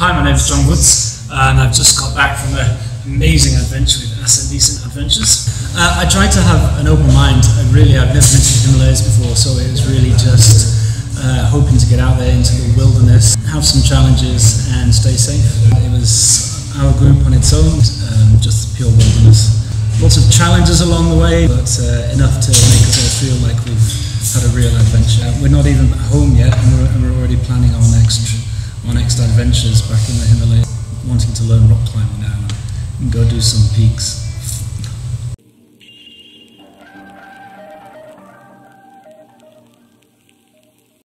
Hi, my name is John Woods, and I've just got back from an amazing adventure with Ascent Descent Adventures. Uh, I tried to have an open mind. I really, I've never been to the Himalayas before, so it was really just uh, hoping to get out there into the wilderness, have some challenges, and stay safe. It was our group on its own, um, just pure wilderness. Lots of challenges along the way, but uh, enough to make us all feel like we've had a real adventure. We're not even home yet, and we're, and we're already planning our next our next adventures back in the Himalayas. Wanting to learn rock climbing now and go do some peaks.